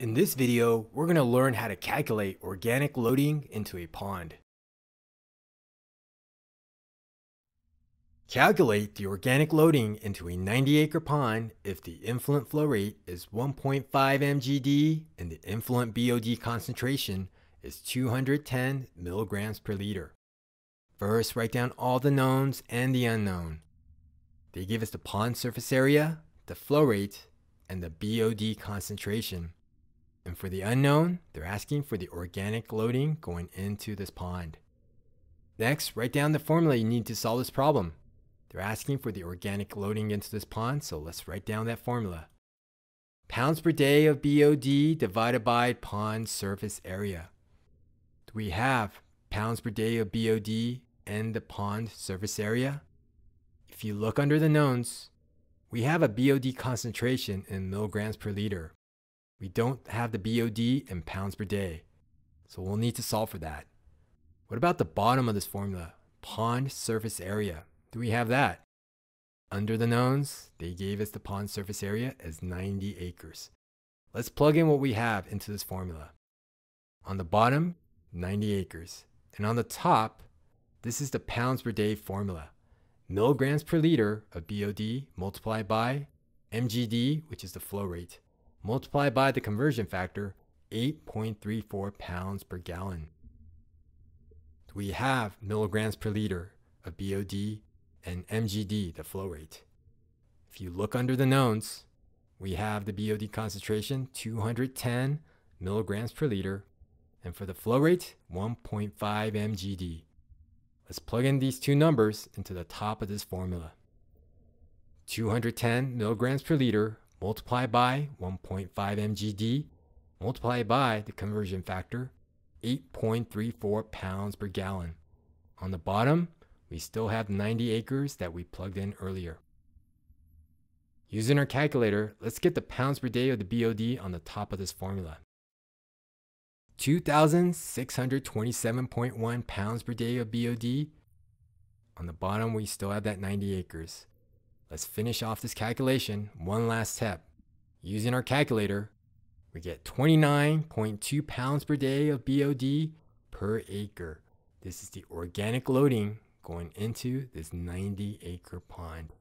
In this video, we're going to learn how to calculate organic loading into a pond. Calculate the organic loading into a 90 acre pond if the influent flow rate is 1.5 mgd and the influent BOD concentration is 210 milligrams per liter. First, write down all the knowns and the unknown. They give us the pond surface area, the flow rate, and the BOD concentration. And for the unknown, they're asking for the organic loading going into this pond. Next, write down the formula you need to solve this problem. They're asking for the organic loading into this pond, so let's write down that formula. Pounds per day of BOD divided by pond surface area. Do we have pounds per day of BOD and the pond surface area? If you look under the knowns, we have a BOD concentration in milligrams per liter. We don't have the BOD in pounds per day, so we'll need to solve for that. What about the bottom of this formula? Pond surface area. Do we have that? Under the knowns, they gave us the pond surface area as 90 acres. Let's plug in what we have into this formula. On the bottom, 90 acres. And on the top, this is the pounds per day formula. Milligrams per liter of BOD multiplied by MGD, which is the flow rate multiplied by the conversion factor, 8.34 pounds per gallon. We have milligrams per liter of BOD and MGD, the flow rate. If you look under the knowns, we have the BOD concentration 210 milligrams per liter, and for the flow rate, 1.5 MGD. Let's plug in these two numbers into the top of this formula. 210 milligrams per liter multiply by 1.5 mgd, multiply by the conversion factor, 8.34 pounds per gallon. On the bottom, we still have 90 acres that we plugged in earlier. Using our calculator, let's get the pounds per day of the BOD on the top of this formula. 2,627.1 pounds per day of BOD. On the bottom, we still have that 90 acres. Let's finish off this calculation one last step. Using our calculator, we get 29.2 pounds per day of BOD per acre. This is the organic loading going into this 90 acre pond.